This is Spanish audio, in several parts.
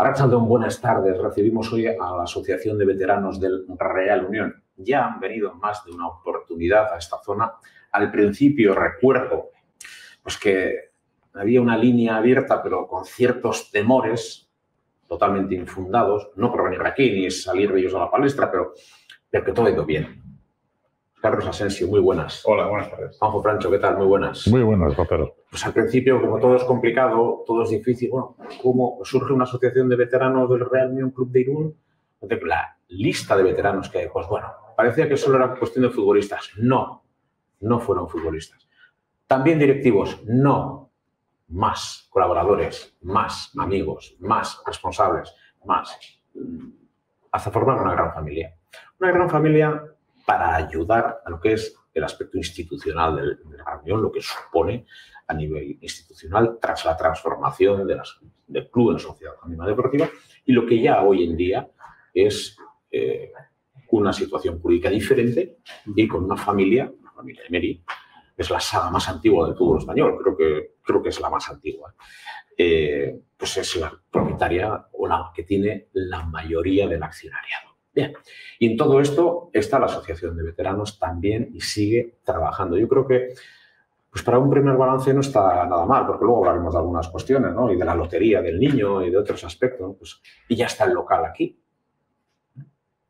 Arrachaldeón, buenas tardes. Recibimos hoy a la Asociación de Veteranos del Real Unión. Ya han venido más de una oportunidad a esta zona. Al principio recuerdo pues, que había una línea abierta, pero con ciertos temores totalmente infundados, no por venir aquí ni salir de ellos a la palestra, pero, pero que todo ha ido bien. Carlos Asensio, muy buenas. Hola, buenas tardes. Juanjo Francho, ¿qué tal? Muy buenas. Muy buenas, Rapero. Pues al principio, como todo es complicado, todo es difícil, bueno, ¿cómo surge una asociación de veteranos del Real Unión Club de Irún? La lista de veteranos que hay, pues bueno, parecía que solo era cuestión de futbolistas. No, no fueron futbolistas. También directivos, no. Más colaboradores, más amigos, más responsables, más. Hasta formar una gran familia. Una gran familia para ayudar a lo que es el aspecto institucional de la reunión, lo que supone a nivel institucional tras la transformación de las, del club en sociedad anónima deportiva y lo que ya hoy en día es eh, una situación jurídica diferente y con una familia, la familia de Meri, es la saga más antigua del fútbol español, creo que, creo que es la más antigua. Eh, pues es la propietaria o la que tiene la mayoría del accionariado. Bien, y en todo esto está la Asociación de Veteranos también y sigue trabajando. Yo creo que pues para un primer balance no está nada mal, porque luego hablaremos de algunas cuestiones, ¿no? Y de la lotería del niño y de otros aspectos. Pues, y ya está el local aquí.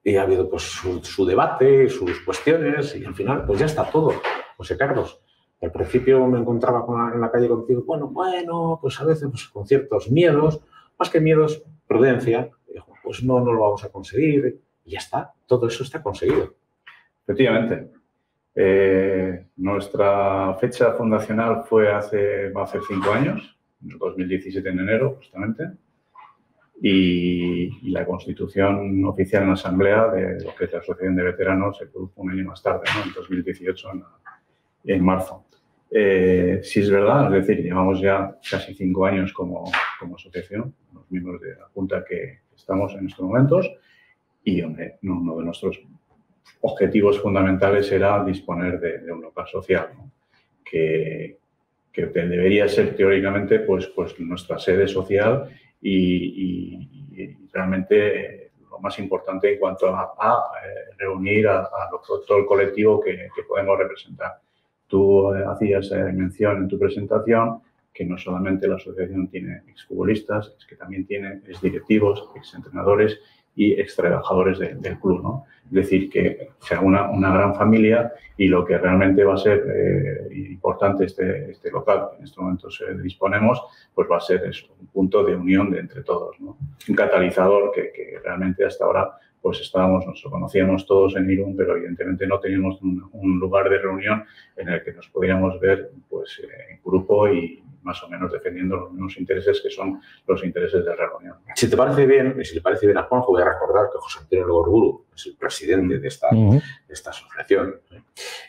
Y ha habido pues su, debate, sus cuestiones, y al final pues ya está todo. José Carlos, al principio me encontraba en la calle contigo, bueno, bueno, pues a veces pues, con ciertos miedos, más que miedos, prudencia. pues no, no lo vamos a conseguir y ya está, todo eso está conseguido. Efectivamente. Eh, nuestra fecha fundacional fue hace, va a hacer cinco años, en 2017 en enero, justamente. Y, la constitución oficial en la Asamblea de lo que es la Asociación de Veteranos se produjo un año más tarde, en 2018, en, marzo. Eh, si es verdad, es decir, llevamos ya casi cinco años como, como asociación, los miembros de la Junta que estamos en estos momentos, y uno de nuestros objetivos fundamentales era disponer de, un local social, que, que, debería ser teóricamente pues, pues nuestra sede social y, realmente eh, lo más importante en cuanto a, eh, reunir a, todo el colectivo que, que podemos representar. Tú eh, hacías mención en tu presentación que no solamente la asociación tiene exfutbolistas, es que también tiene exdirectivos, exentrenadores y ex trabajadores del club. ¿no? Es decir, que sea una, una, gran familia y lo que realmente va a ser eh, importante este, este local que en estos momentos eh, disponemos, pues va a ser eso, un punto de unión de entre todos, ¿no? un catalizador que, que, realmente hasta ahora pues estábamos, nos conocíamos todos en Irún, pero evidentemente no teníamos un, un lugar de reunión en el que nos pudiéramos ver pues, eh, en grupo y, más o menos defendiendo los mismos intereses que son los intereses de la reunión. Si te parece bien, y si le parece bien a Juanjo, voy a recordar que José Antonio Logorburu es el presidente de esta, de esta asociación ¿eh?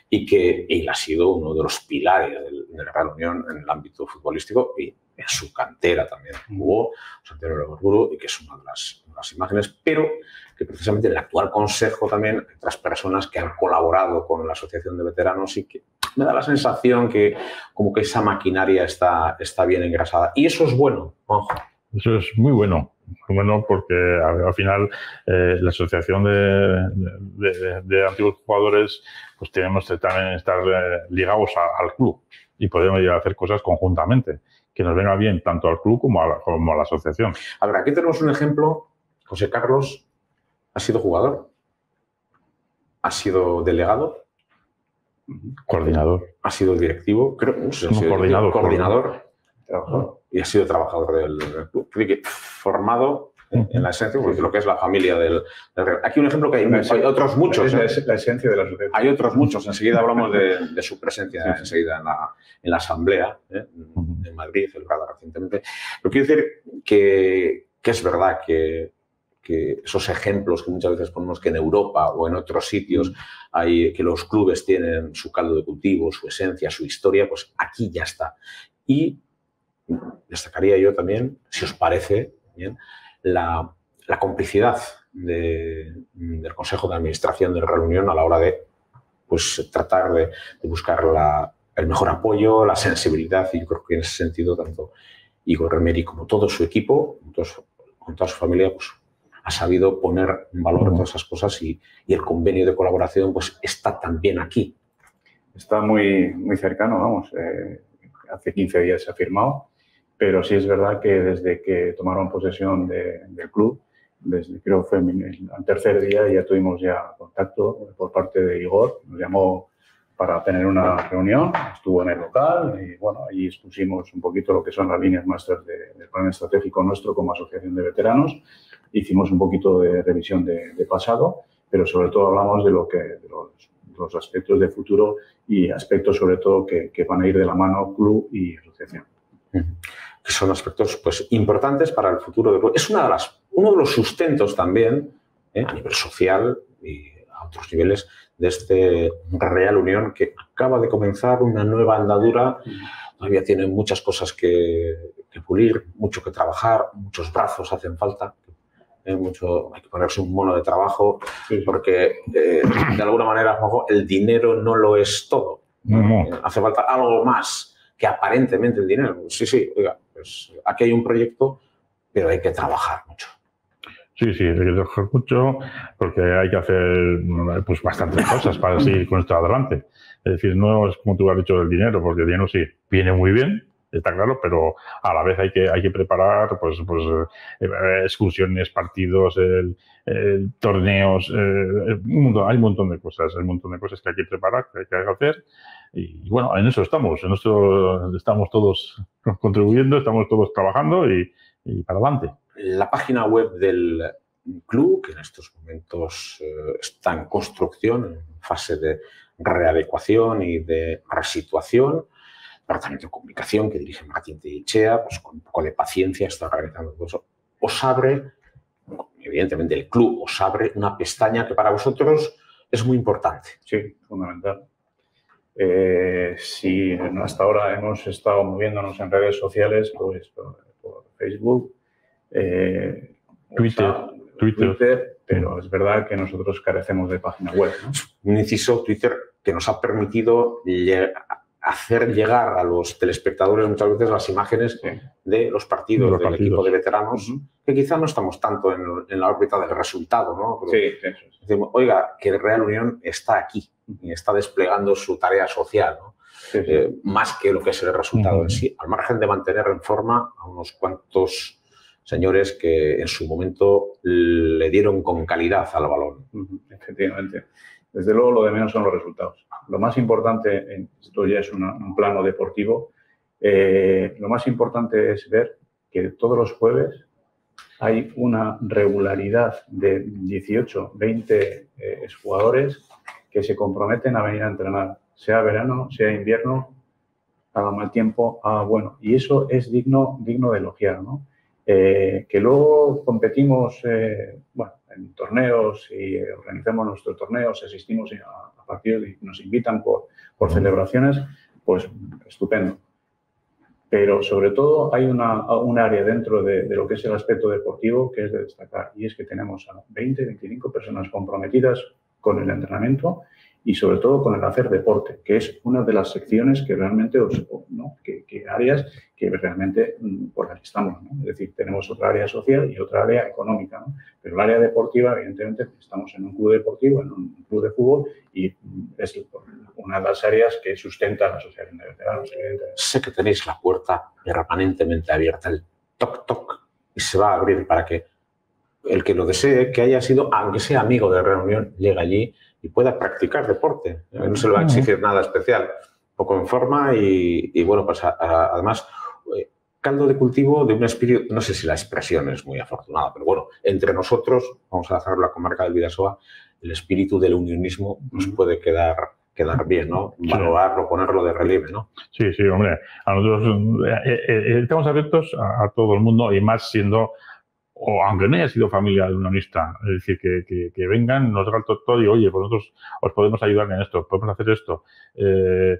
y que él ha sido uno de los pilares de la reunión en el ámbito futbolístico y en su cantera también jugó José Antonio Logorburu y que es una de las, de las imágenes, pero que precisamente el actual consejo también, otras personas que han colaborado con la Asociación de Veteranos y que me da la sensación que como que esa maquinaria está, está bien engrasada. Y eso es bueno, Juanjo. Eso es muy bueno, muy bueno porque al final eh, la asociación de, antiguos jugadores pues tenemos que también estar eh, ligados al club y podemos ir a hacer cosas conjuntamente que nos venga bien tanto al club como a la, como a la asociación. A ver, aquí tenemos un ejemplo. José Carlos ha sido jugador, ha sido delegado, Coordinador. Ha sido directivo, creo. No sé, sido coordinador. Coordinador. Y ha sido trabajador del, club. Formado en la esencia, de lo que es la familia del, Aquí un ejemplo que hay, hay otros muchos. Es ¿eh? la esencia de la sociedad. Hay otros muchos. Enseguida hablamos de, su presencia enseguida en la, en la Asamblea ¿eh? en Madrid, celebrada recientemente. Pero quiero decir que, que es verdad que que esos ejemplos que muchas veces ponemos que en Europa o en otros sitios hay que los clubes tienen su caldo de cultivo, su esencia, su historia, pues aquí ya está. Y destacaría yo también, si os parece bien, la, complicidad del Consejo de Administración de la reunión a la hora de pues, tratar de, buscar el mejor apoyo, la sensibilidad, y yo creo que en ese sentido tanto Igor Remeri como todo su equipo, todos con toda su familia, pues ha sabido poner en valor todas esas cosas y, el convenio de colaboración pues está también aquí. Está muy, muy cercano, vamos. Eh, hace 15 días se ha firmado, pero sí es verdad que desde que tomaron posesión del club, desde creo fue el tercer día ya tuvimos ya contacto por parte de Igor, nos llamó para tener una reunión, estuvo en el local y bueno, allí expusimos un poquito lo que son las líneas maestras del plan estratégico nuestro como asociación de veteranos, hicimos un poquito de revisión de, pasado, pero sobre todo hablamos de, lo que, de los, aspectos de futuro y aspectos sobre todo que, que van a ir de la mano club y asociación que son aspectos pues, importantes para el futuro del Es una de las, uno de los sustentos también ¿eh? a nivel social y a otros niveles de este Real Unión que acaba de comenzar una nueva andadura. Todavía tiene muchas cosas que, pulir, mucho que trabajar, muchos brazos hacen falta. ¿eh? mucho, hay que ponerse un mono de trabajo porque eh, de alguna manera el dinero no lo es todo. Hace falta algo más que aparentemente el dinero. Sí, sí, oiga, pues aquí hay un proyecto, pero hay que trabajar mucho. Sí, sí, hay que trabajar mucho porque hay que hacer pues, bastantes cosas para seguir con esto adelante. Es decir, no es como tú has dicho del dinero, porque el dinero sí viene muy bien, está claro, pero a la vez hay que, hay que preparar pues, pues eh, excursiones, partidos, torneos, eh, hay un montón de cosas, hay un montón de cosas que hay que preparar, que hay que hacer y, bueno, en eso estamos, en eso estamos todos contribuyendo, estamos todos trabajando y, para adelante. La página web del club, que en estos momentos eh, está en construcción, en fase de readecuación y de resituación, Departamento de Comunicación que dirige Martín de Ichea, pues con un poco de paciencia está realizando todo eso. Os abre, evidentemente el club os abre una pestaña que para vosotros es muy importante. Sí, fundamental. Eh, si hasta ahora hemos estado moviéndonos en redes sociales, pues por, Facebook, eh, Twitter, Twitter, pero es verdad que nosotros carecemos de página web. Un inciso Twitter que nos ha permitido hacer llegar a los telespectadores muchas veces las imágenes de los partidos del equipo de veteranos, que quizá no estamos tanto en, la órbita del resultado, ¿no? sí, Decimos, oiga, que el Real Unión está aquí y está desplegando su tarea social, eh, más que lo que es el resultado en sí, al margen de mantener en forma a unos cuantos señores que en su momento le dieron con calidad al balón. Efectivamente. Desde luego, lo de menos son los resultados. Lo más importante, esto ya es un plano deportivo, eh, lo más importante es ver que todos los jueves hay una regularidad de 18, 20 eh, jugadores que se comprometen a venir a entrenar, sea verano, sea invierno, haga mal tiempo, haga bueno. Y eso es digno, digno de elogiar, ¿no? Eh, que luego competimos bueno, en torneos y organizamos nuestros torneos, asistimos a, partidos y nos invitan por, por celebraciones, pues estupendo. Pero sobre todo hay una, un área dentro de, de, lo que es el aspecto deportivo que es de destacar y es que tenemos a 20, 25 personas comprometidas con el entrenamiento y sobre todo con el hacer deporte, que es una de las secciones que realmente, ¿no? que, áreas que realmente mm, por las que estamos. ¿no? Es decir, tenemos otra área social y otra área económica, ¿no? pero el área deportiva, evidentemente, estamos en un club deportivo, en un club de fútbol y mm, es una de las áreas que sustenta la asociación de. Sé que tenéis la puerta permanentemente abierta, el toc toc, y se va a abrir para que el que lo desee, que haya sido, aunque sea amigo de reunión, llegue allí y pueda practicar deporte. No se le va a exigir nada especial. Poco en forma y, bueno, pues además, eh, caldo de cultivo de un espíritu, no sé si la expresión es muy afortunada, pero bueno, entre nosotros, vamos a hacer la comarca del Vidasoa, el espíritu del unionismo nos puede quedar quedar bien, ¿no? Valorarlo, ponerlo de relieve, ¿no? Sí, sí, hombre. A nosotros eh, eh, estamos abiertos a, a, todo el mundo y más siendo o aunque no haya sido familia de un unionista, es decir, que, que, vengan, nos hagan todo y oye, pues nosotros os podemos ayudar en esto, podemos hacer esto. Eh,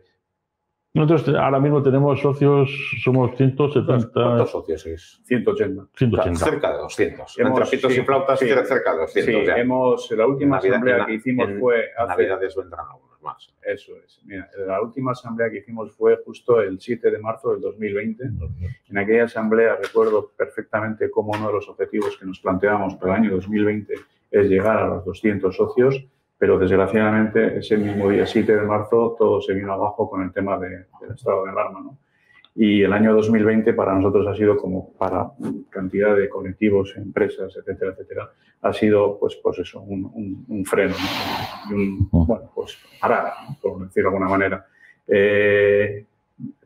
Nosotros ahora mismo tenemos socios, somos 170. ¿Cuántos socios sois? 180. 180. Cerca de 200. Hemos- Entre pitos sí, y flautas, sí. cerca de 200. Sí, ya. hemos, la última Navidad- asamblea en- que hicimos en fue hace, Navidades vendrán algunos más. Eso es. Mira, la última asamblea que hicimos fue justo el 7 de marzo del 2020. En aquella asamblea recuerdo perfectamente cómo uno de los objetivos que nos planteábamos para el año 2020 es llegar a los 200 socios, pero desgraciadamente ese mismo día 7 de marzo todo se vino abajo con el tema de- del estado de alarma. ¿no? Y el año 2020 para nosotros ha sido como para cantidad de colectivos, empresas, etcétera, etcétera, ha sido pues, pues eso, un, un- un freno, ¿no? Y un, bueno, pues parar, ¿no? por decirlo de alguna manera. Eh,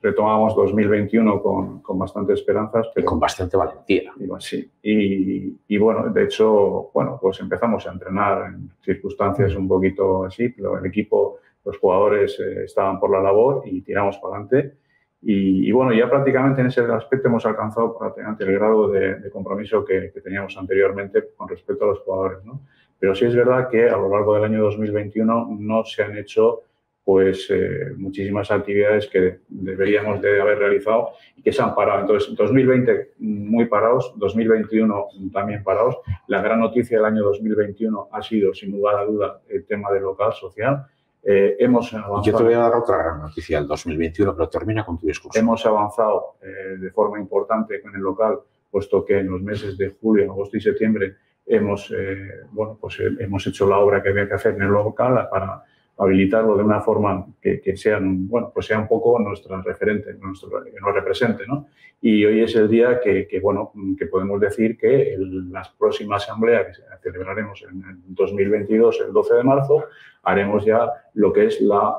retomamos 2021 con, con bastantes esperanzas, Y pero con bastante valentía. Digo así. Y, y bueno, de hecho, bueno, pues empezamos a entrenar en circunstancias un poquito así, pero el equipo, los jugadores eh, estaban por la labor y tiramos para adelante. Y, y bueno, ya prácticamente en ese aspecto hemos alcanzado prácticamente el grado de, de compromiso que, que teníamos anteriormente con respecto a los jugadores, ¿no? Pero sí es verdad que a lo largo del año 2021 no se han hecho pues eh, muchísimas actividades que deberíamos de haber realizado y que se han parado. Entonces, 2020 muy parados, 2021 también parados. La gran noticia del año 2021 ha sido, sin lugar a duda, el tema del local social. Eh, hemos avanzado, yo te voy a dar otra gran noticia del 2021, pero termina con tu discurso. hemos avanzado eh, de forma importante con el local, puesto que en los meses de julio, agosto y septiembre hemos, eh, bueno, pues, eh, hemos hecho la obra que había que hacer en el local para habilitarlo de una forma que, que sean, bueno, pues sea un poco nuestra referente, nuestro, que nos represente, ¿no? Y hoy es el día que, que, bueno, que podemos decir que el- la próxima asamblea que celebraremos en el 2022, el 12 de marzo, haremos ya lo que es la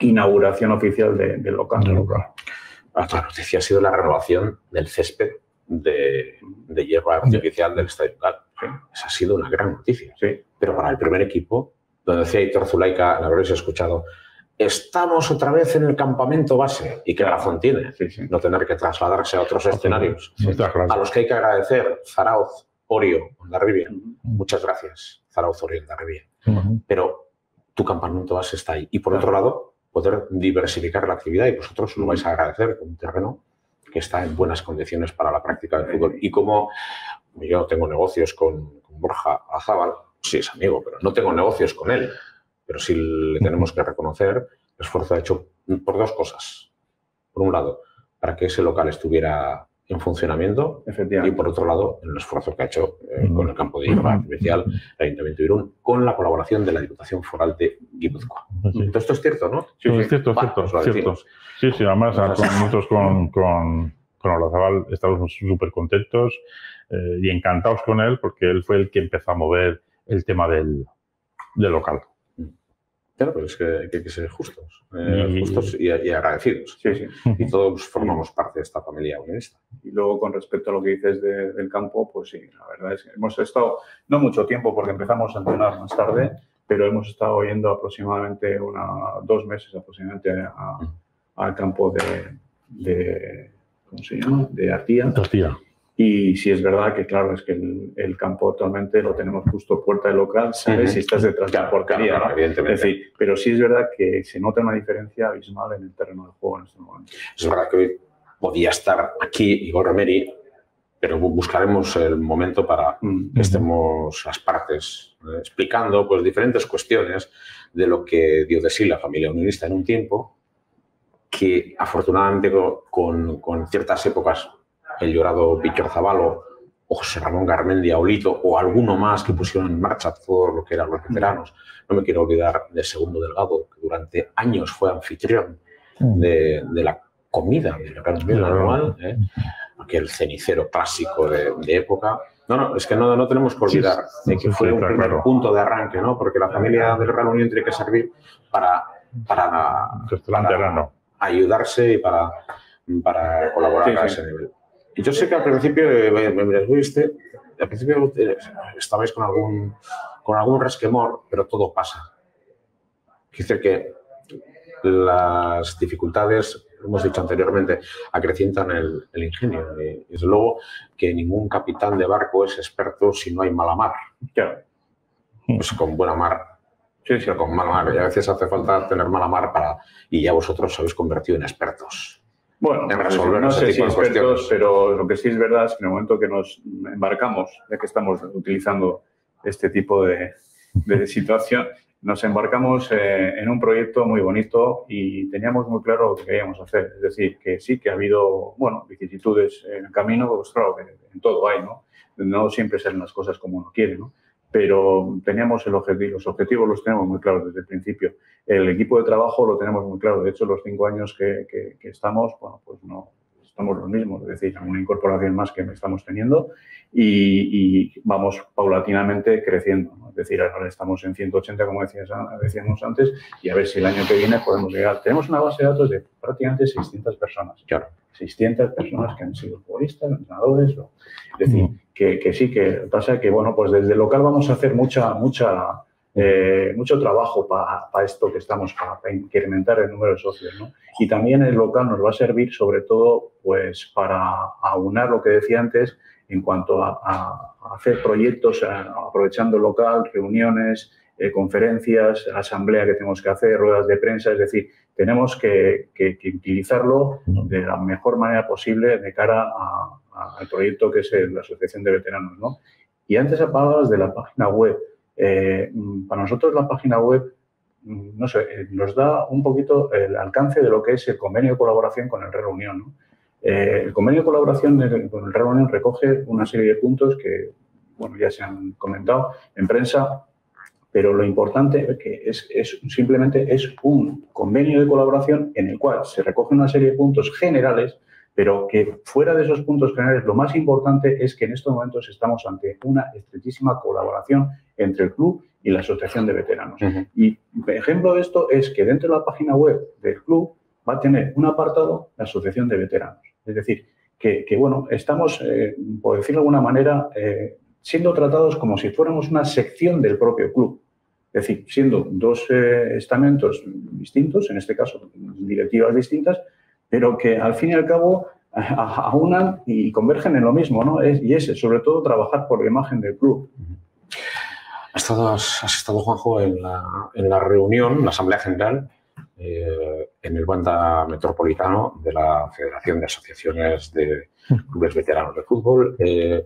inauguración oficial de- del local. Del local. Otra noticia ha sido la renovación del césped de, de hierba artificial del estadio local. Sí. Esa ha sido una gran noticia. Sí, Pero para el primer equipo, donde decía Hitor Zulaika, la habréis escuchado, estamos otra vez en el campamento base. ¿Y qué razón tiene? sí, sí. No tener que trasladarse a otros escenarios. A los que hay que agradecer, Zarauz, Orio, Ondarribia. Ujú. Muchas gracias, Zarauz, Orio, Ondarribia. Ujú. Pero tu campamento base está ahí. Y por otro lado, poder diversificar la actividad y vosotros lo vais a agradecer con un terreno que está en buenas condiciones para la práctica del fútbol. Y como yo tengo negocios con, con Borja Azábal, sí es amigo, pero no tengo negocios con él. Pero sí le tenemos que reconocer el esfuerzo hecho por dos cosas. Por un lado, para que ese local estuviera en funcionamiento y por otro lado, el esfuerzo que ha hecho eh, con el campo de hierba artificial el Ayuntamiento de Irún, con la colaboración de la Diputación Foral de Guipúzcoa. Sí. Entonces, esto es cierto, ¿no? Sí, es cierto, es Va, cierto, pues cierto. decimos. Sí, sí, además con- gracias. nosotros con, con, con Olazábal estamos súper contentos eh, y encantados con él porque él fue el que empezó a mover el tema del, del local. Claro, pero es que hay que ser justos, eh, Y- justos y, y agradecidos. Sí, sí. Y todos formamos parte de esta familia unionista. Y luego, con respecto a lo que dices de- del campo, pues sí, la verdad es que hemos estado, no mucho tiempo porque empezamos a entrenar más tarde, pero hemos estado yendo aproximadamente una, dos meses aproximadamente a- al campo de, de, ¿cómo se llama? De Artía. Hostia. Y sí es verdad que, claro, es que el, el campo actualmente lo tenemos justo puerta del local, ¿sabes? Ujú. Si estás detrás de la porquería, Claro, ¿no? evidentemente. Es decir, pero sí es verdad que se nota una diferencia abismal en el terreno de juego en este momento. Es verdad que hoy podía estar aquí Igor Romeri, pero bu- buscaremos el momento para Mm. que estemos las partes eh, explicando pues, diferentes cuestiones de lo que dio de sí la familia unionista en un tiempo que afortunadamente co- con, con ciertas épocas el llorado Víctor Zavalo o José Ramón Garmendia Olito o alguno más que pusieron en marcha todo lo que eran los veteranos. No me quiero olvidar del segundo Delgado, que durante años fue anfitrión de, de la comida del Gran Claro. anual, ¿eh? aquel cenicero clásico de, de época. No, no, es que no, no tenemos que olvidar de que fue un primer punto de arranque, ¿no? Porque la familia del Real Unión tiene que servir para, para, Arano. ayudarse y para, para colaborar Sí, a sí. ese nivel. Yo sé que al principio, eh, al principio eh, estabais con algún, con algún resquemor, pero todo pasa. Quiere decir que las dificultades, hemos dicho anteriormente, acrecientan el, el ingenio. Y desde luego que ningún capitán de barco es experto si no hay mala mar. Claro. Pues con buena mar Sí, sí, con mala mar. Y a veces hace falta tener mala mar para... Y ya vosotros os habéis convertido en expertos. Bueno, resolver no sé si expertos, pero lo que sí es verdad es que en el momento que nos embarcamos, ya que estamos utilizando este tipo de, de situación, nos embarcamos eh, en un proyecto muy bonito y teníamos muy claro lo que queríamos hacer. Es decir, que sí que ha habido, bueno, vicisitudes en el camino, pues claro, en todo hay, ¿no? No siempre salen las cosas como uno quiere, ¿no? Pero teníamos el objetivo, los objetivos los tenemos muy claros desde el principio. El equipo de trabajo lo tenemos muy claro. De hecho, los cinco años que, que- que estamos, bueno, pues no estamos los mismos, es decir, una incorporación más que estamos teniendo y, y vamos paulatinamente creciendo. ¿no? Es decir, ahora estamos en 180, como decías, decíamos antes, y a ver si el año que viene podemos llegar. Tenemos una base de datos de prácticamente 600 personas. Claro. 600 personas que han sido futbolistas, entrenadores. o- Es decir, que, que sí, que pasa que, bueno, pues desde local vamos a hacer mucha, mucha, eh, mucho trabajo para esto que estamos, para incrementar el número de socios, ¿no? Y también el local nos va a servir sobre todo, pues, para aunar lo que decía antes en cuanto a, hacer proyectos aprovechando local, reuniones, eh, conferencias, asamblea que tenemos que hacer, ruedas de prensa, es decir, tenemos que, utilizarlo de la mejor manera posible de cara al proyecto que es la Asociación de Veteranos. ¿no? Y antes hablabas de la página web. Eh, para nosotros la página web, no sé, eh, nos da un poquito el alcance de lo que es el convenio de colaboración con el Reino. Eh, el convenio de colaboración con el Reino Unión recoge una serie de puntos que, bueno, ya se han comentado en prensa, pero lo importante es que es simplemente es un convenio de colaboración en el cual se recoge una serie de puntos generales, pero que fuera de esos puntos generales lo más importante es que en estos momentos estamos ante una estrechísima colaboración entre el club y la asociación de veteranos. Ujú. Y ejemplo de esto es que dentro de la página web del club va a tener un apartado la asociación de veteranos. Es decir, que, que, bueno, estamos, eh, por decirlo de alguna manera, eh, siendo tratados como si fuéramos una sección del propio club. Es decir, siendo dos eh, estamentos distintos, en este caso directivas distintas, pero que al fin y al cabo aunan y convergen en lo mismo, ¿no? Es- y es sobre todo trabajar por la imagen del club. Has estado, has estado, Juanjo, en la, en la reunión, la Asamblea General, eh, en el Banda Metropolitano de la Federación de Asociaciones de Clubes Veteranos de Fútbol. Eh,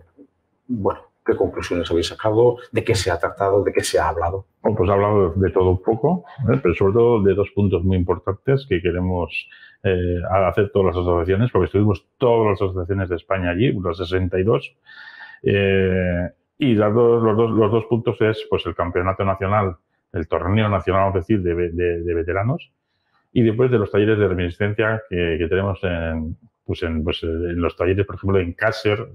bueno, ¿qué conclusiones habéis sacado? ¿De qué se ha tratado? ¿De qué se ha hablado? Bueno, pues he hablado de todo un poco, ¿eh? pero sobre todo de dos puntos muy importantes que queremos eh, hacer todas las asociaciones, porque estuvimos todas las asociaciones de España allí, unas 62. Eh, y las dos- los, dos, los dos puntos es pues, el campeonato nacional, el torneo nacional, vamos a decir, de, de- de veteranos, y después de los talleres de reminiscencia que, que tenemos en, pues en, pues en los talleres, por ejemplo, en Cácer,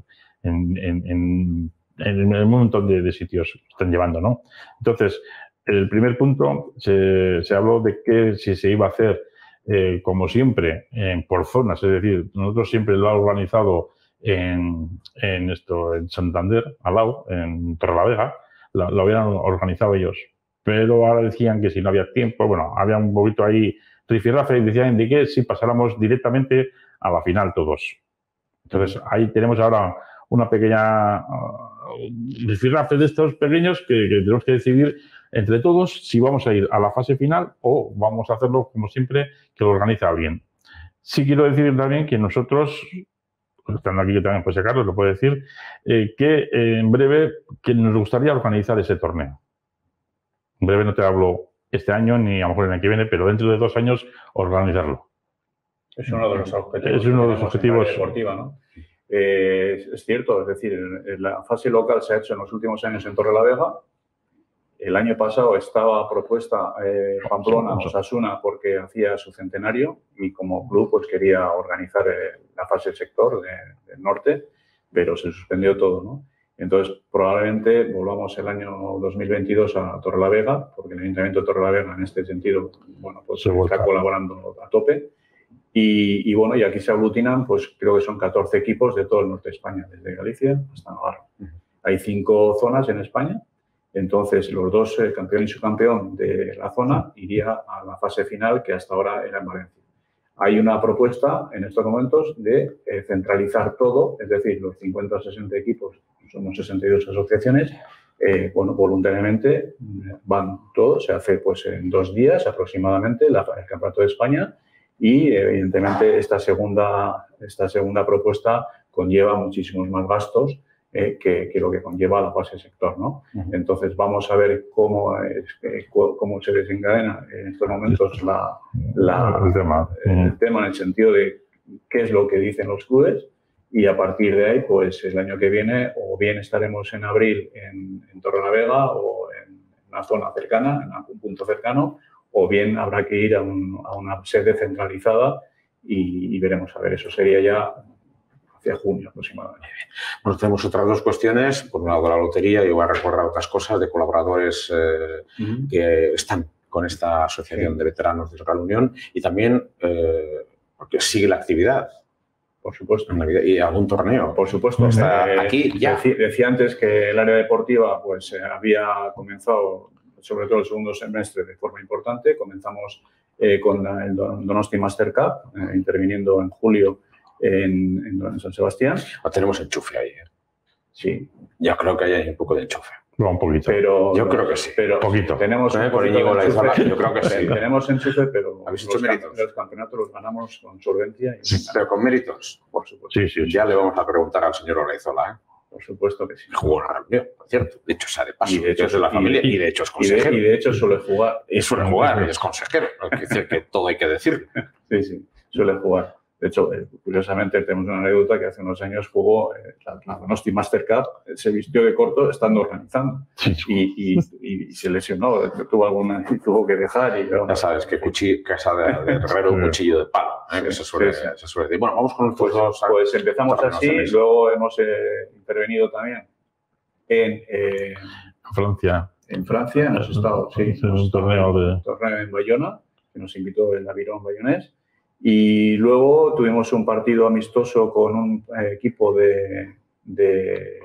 en, en, un montón de, de sitios están llevando, ¿no? Entonces, el primer punto se, se habló de que si se iba a hacer, eh, como siempre, eh, por zonas, es decir, nosotros siempre lo hemos organizado en, en esto, en Santander, al lado, en Torrelavega, lo, lo habían organizado ellos. Pero ahora decían que si no había tiempo, bueno, había un poquito ahí rifirrafe y decían de que si pasáramos directamente a la final todos. Entonces, ahí tenemos ahora una pequeña uh, rifirrafe de estos pequeños que, que tenemos que decidir entre todos si vamos a ir a la fase final o vamos a hacerlo como siempre que lo organiza alguien. Sí quiero decir también que nosotros, estando aquí que también José Carlos lo puede decir, eh, que eh, en breve que nos gustaría organizar ese torneo. En breve no te hablo este año ni a lo mejor el año que viene, pero dentro de dos años organizarlo. Es uno de los objetivos. Es uno de los en objetivos. la deportiva, ¿no? Eh, es- cierto, es decir, en- en la fase local se ha hecho en los últimos años en Torrelavega. El año pasado estaba propuesta eh, Pamplona o Osasuna porque hacía su centenario y como club pues quería organizar eh, la fase sector de- del norte, pero se suspendió todo, ¿no? Entonces, probablemente volvamos el año 2022 a Torrelavega, porque el Ayuntamiento de Torrelavega en este sentido, bueno, pues Se está colaborando a tope. Y, y, bueno, y aquí se aglutinan, pues creo que son 14 equipos de todo el norte de España, desde Galicia hasta Navarra. Hay cinco zonas en España, entonces los dos, el campeón y subcampeón de la zona, iría a la fase final que hasta ahora era en Valencia. Hay una propuesta en estos momentos de eh, centralizar todo, es decir, los 50 o 60 equipos, somos 62 asociaciones, eh, bueno, voluntariamente van todos, se hace pues en dos días aproximadamente la, el Campeonato de España y evidentemente esta segunda, esta segunda propuesta conlleva muchísimos más gastos eh, que, lo que conlleva la fase sector. ¿no? Entonces vamos a ver cómo, cómo se desencadena en estos momentos la, el, tema. el tema en el sentido de qué es lo que dicen los clubes y a partir de ahí, pues el año que viene o bien estaremos en abril en, en Torrelavega o en una zona cercana, en algún punto cercano, o bien habrá que ir a, una sede centralizada y, veremos a ver, eso sería ya hacia junio aproximadamente. Bueno, tenemos otras dos cuestiones. Por un lado, la lotería, y voy a recordar otras cosas de colaboradores eh, que están con esta asociación de veteranos de la Unión y también eh, porque sigue la actividad por supuesto. ¿Y algún torneo? Por supuesto. Está eh, aquí ya. Decía, antes que el área deportiva pues, eh, había comenzado, sobre todo el segundo semestre, de forma importante. Comenzamos eh, con el Donosti Master Cup, interviniendo en julio en, en, San Sebastián. Ah, tenemos enchufe ahí. Sí. Ya creo que hay un poco de enchufe. No, un poquito. Pero, yo creo que sí. Pero poquito. Tenemos ¿Eh? Por Íñigo la yo creo que sí. Tenemos enchufe, pero ¿Habéis hecho los, méritos? los campeonatos los ganamos con solvencia. Y Sí, pero con méritos. por supuesto. Sí, sí, sí. Ya le vamos a preguntar al señor Oraizola, ¿eh? Por supuesto que sí. Jugó en la reunión, por cierto. De hecho, sale paso. Y de hecho es de la familia y, y- de hecho es Y de, consejero. y de hecho suele jugar. Y suele jugar, y es consejero. Que decir que todo hay que decir. Sí, sí, suele jugar. De hecho, eh, curiosamente, tenemos una anécdota que hace unos años jugó eh, la, la Donosti Master Cup, eh, se vistió de corto estando organizando y, y- y se lesionó, eh, tuvo alguna y tuvo que dejar. Y, Ya sabes que cuchillo, casa de, de herrero, cuchillo de palo. ¿eh? Que se suele, Sí, sí. se suele decir. Bueno, vamos con estos Pues, dos. pues empezamos así, en eso. luego hemos eh, intervenido también en, eh, Francia. en Francia, hemos estado, sí, Es un torneo en de- un torneo en Bayona, que nos invitó el Avirón Bayonés. Y luego tuvimos un partido amistoso con un eh, equipo de, de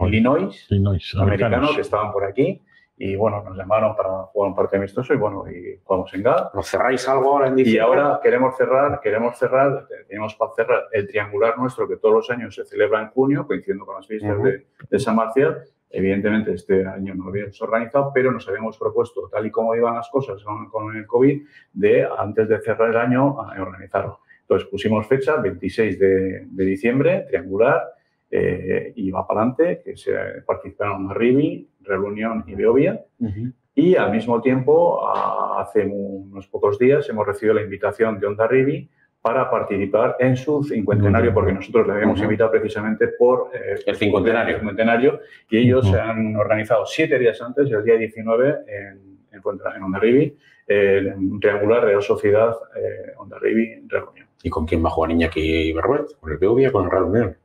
Illinois, Illinois, americano, americanos. que estaban por aquí. Y bueno, nos llamaron para jugar un partido amistoso y bueno, y jugamos en GAD. ¿Nos cerráis algo ahora en Y diciembre? ahora queremos cerrar, queremos cerrar, tenemos para cerrar el triangular nuestro que todos los años se celebra en junio, coincidiendo con las fiestas Ujú. de, de San Marcial. Evidentemente este año no lo habíamos organizado, pero nos habíamos propuesto, tal y como iban las cosas con, el COVID, de antes de cerrar el año organizarlo. Entonces pusimos fecha, 26 de, de diciembre, triangular, eh, y va para adelante, que se participaron Rivi, Reunión y Beovia. Ujú. Y al mismo tiempo, a- hace unos pocos días, hemos recibido la invitación de Onda Rivi para participar en su cincuentenario, porque nosotros le habíamos invitado precisamente por eh, El cincuentenario. cincuentenario, y ellos se han organizado siete días antes, el día 19, en, en, en Onda Rivi, eh, en triangular Real Sociedad eh, Onda Rivi Reunión. ¿Y con quién va a jugar Iñaki Berruet? ¿Con el Beovia o con el Real Unión?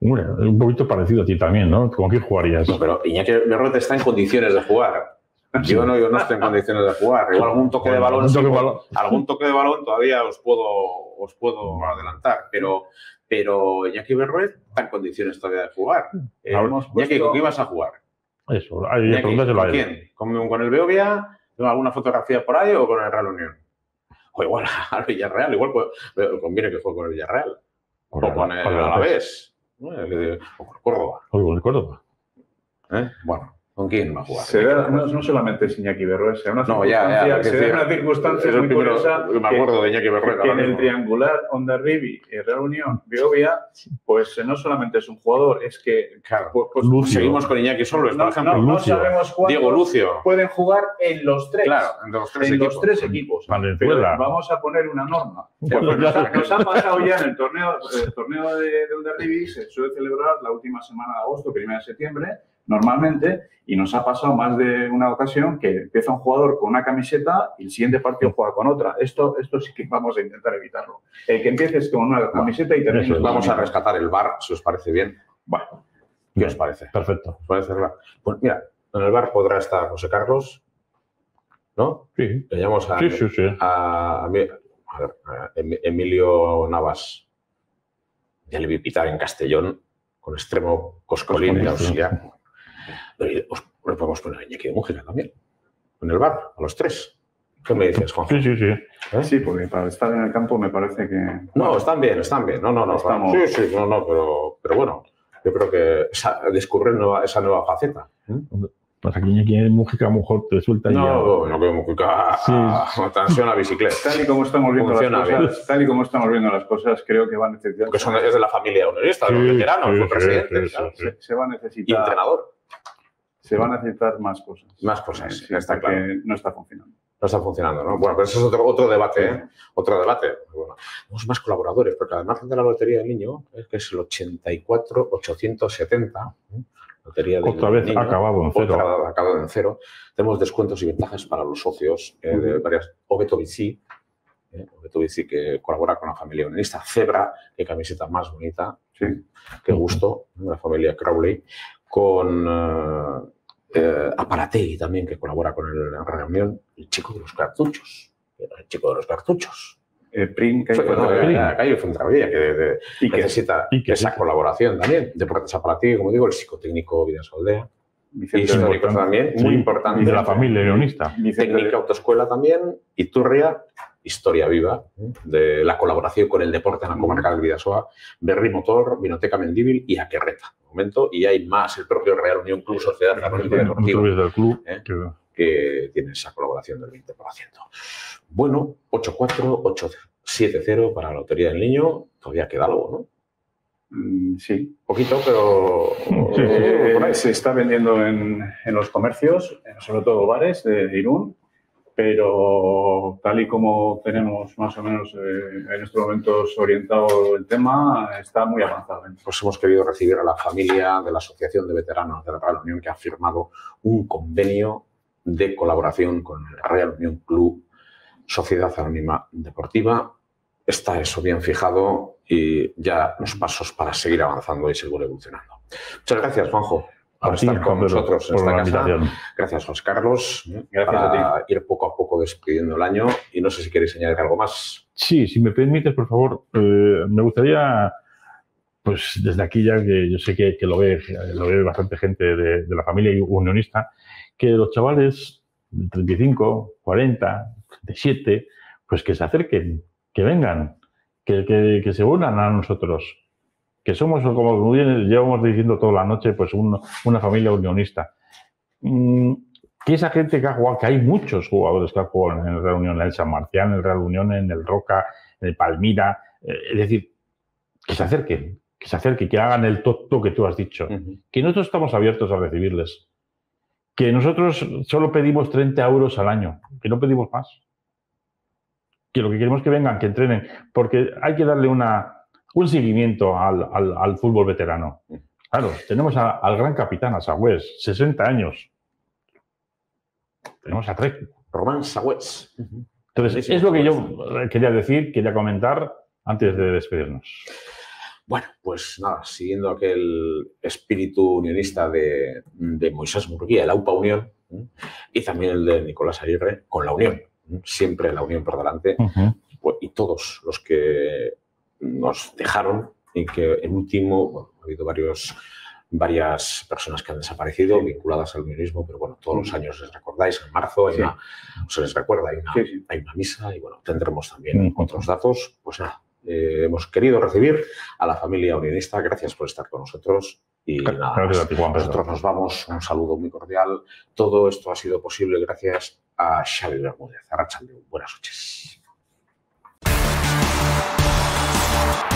Un poquito parecido a ti también, ¿no? ¿Con quién jugarías? No, pero Iñaki Berruet está en condiciones de jugar. Yo no, yo no estoy en condiciones de jugar. Igual algún toque de balón, Un toque sí, de balón. algún toque de balón todavía os puedo, os puedo adelantar, pero, pero Iñaki Berruet está en condiciones todavía de jugar. Eh, puesto- ¿con quién vas a jugar? Eso, ahí Iñaki, pregúntaselo a ¿Con quién? ¿Con, con el Beovia? ¿Con alguna fotografía por ahí o con el Real Unión? O igual al Villarreal, igual pues, conviene que juegue con el Villarreal. O con el Alavés. ¿no? O con el Córdoba. O con el Córdoba. ¿eh? Bueno, ¿con quién va a jugar? Se da- no, no solamente es Iñaki Berruet, se da una No, ya, ya, circunstancia, porque se da sí, una circunstancia es el muy primero curiosa que me que- acuerdo de Iñaki que en el triangular Onda Rivi y Real Unión pues eh, no solamente es un jugador, es que Claro. pues, pues, Lucio. Seguimos con Iñaki Soles, no, por ejemplo. no- sabemos cuántos Diego Lucio. pueden jugar en los tres. Claro, entre los tres en equipos. los tres equipos. Valenzuela. Pero vamos a poner una norma. Pues nos, ha, nos ha pasado ya en el torneo, el torneo de, de Onda Rivi, se suele celebrar la última semana de agosto, primera de septiembre, normalmente, y nos ha pasado más de una ocasión que empieza un jugador con una camiseta y el siguiente partido juega con otra. Esto, esto sí que vamos a intentar evitarlo. El que empieces con una camiseta y termines Eso Vamos a rescatar el bar, si os parece bien. Bueno, ¿Qué os parece? Perfecto. ¿Os parece el bar? Pues mira, en el bar podrá estar José Carlos, ¿no? Sí, Le llamamos a, sí, sí. sí. a- a ver, a Em- Emilio Navas. Ya le vi pitar en Castellón con extremo Coscolín y Coscolín, auxiliar. Pero y os- le podemos poner a Iñaki de Mújica también. En el bar, a los tres. ¿Qué me dices, Juan? Sí, sí, sí. ¿Eh? sí, porque para estar en el campo me parece que... No, están bien, están bien. No, no, no. Estamos- Sí, sí, no, no, pero, pero bueno. yo creo que esa, descubrir nueva- esa nueva faceta. Pues aquí, aquí en Mújica a lo mejor te suelta ya. No, no que Mujica Sí. tensión a bicicleta. Tal y como estamos viendo Funciona las cosas, tal y como estamos viendo las cosas, creo que va a necesitar, Que son, es de la familia unionista, de los Sí, veteranos, sí, fue sí, presidente, sí, claro, sí. se, se va a y necesitar, entrenador. Se va a necesitar más cosas. Más cosas, Sí, está claro. no está funcionando. No está funcionando, ¿no? Bueno, pero eso es otro, otro debate, ¿eh? Otro debate. Bueno, tenemos más colaboradores, porque además de la Lotería del Niño, que es el 84-870, ¿eh? Lotería del Otra vez Niño, acabado en cero. Otra acabado en cero. Tenemos descuentos y ventajas para los socios eh, de varias. Obeto Bici, eh, Obeto Bici que colabora con la familia unionista. Zebra, qué camiseta más bonita. Sí. Qué gusto, la familia Crowley. Con eh, Aparategui también, que colabora con el- la reunión. El chico de los cartuchos. El chico de los cartuchos. Prim, que hay de- y que necesita y que esa sí. colaboración también. Deportes Aparategui, como digo, el psicotécnico. Vicente, también, muy Sí, importante. Y de la familia leonista. Vicente Técnica Autoescuela también, Iturria, Historia Viva, de la colaboración con el deporte en la comarca del Vidasoa, Berry Motor, Vinoteca Mendíbil y Aquerreta. Momento, y hay más, el propio Real Unión Club Sociedad Anónima Deportiva, club. ¿eh? que- que tiene esa colaboración del 20%. Bueno, 84870 para la Lotería del Niño, todavía queda algo, ¿no? Mm, Sí. Poquito, pero... Sí, Eh, se está vendiendo en, en los comercios, sobre todo bares de Irún, pero tal y como tenemos más o menos eh, en estos momentos orientado el tema, está muy avanzado. pues hemos querido recibir a la familia de la Asociación de Veteranos de la Real Unión que ha firmado un convenio de colaboración con el Real Unión Club Sociedad Anónima Deportiva. Está eso bien fijado y ya los pasos para seguir avanzando y seguir evolucionando. Muchas gracias, Juanjo, estar con nosotros en esta casa. invitación. Gracias, José Carlos. Gracias para a ir poco a poco despidiendo el año. Y no sé si queréis añadir algo más. Sí, si me permites, por favor, eh, me gustaría, pues desde aquí ya que yo sé que, que lo, ve, lo ve bastante gente de, de la familia unionista, que los chavales de 35, 40, 37, pues que se acerquen, que vengan, que, que- que se unan a nosotros, que somos, como bien llevamos diciendo toda la noche, pues un- una familia unionista. Mm, que esa gente que ha jugado, que hay muchos jugadores que han jugado en el Real Unión, en el San Marcial, en el Real Unión, en el Roca, en el Palmira, eh, es decir, que se acerquen, que se acerquen, que hagan el tonto que tú has dicho, que nosotros estamos abiertos a recibirles, que nosotros solo pedimos 30 euros al año, que no pedimos más, que lo que queremos es que vengan, que entrenen, porque hay que darle una, un seguimiento al, al- al fútbol veterano. Claro, tenemos a- al gran capitán, a Sagüez, 60 años. Tenemos a Trek. Román Sagüez. Entonces, es lo que yo quería decir, quería comentar antes de despedirnos. Bueno, pues nada, siguiendo aquel espíritu unionista de, de Moisés Murguía, el AUPA Unión, y también el de Nicolás Aguirre, con la Unión, siempre la Unión por delante, pues, y todos los que nos dejaron y que el último, bueno, ha habido varios, varias personas que han desaparecido vinculadas al unionismo, pero bueno, todos los años les recordáis, en marzo hay una- se les recuerda, hay una, hay una misa y bueno, tendremos también otros datos. Pues nada, eh, hemos querido recibir a la familia unionista. Gracias por estar con nosotros y nada más. Nosotros nos vamos, un saludo muy cordial. Todo esto ha sido posible gracias a Xavi Bermúdez. Arrachaldeón. Buenas noches. Thank you.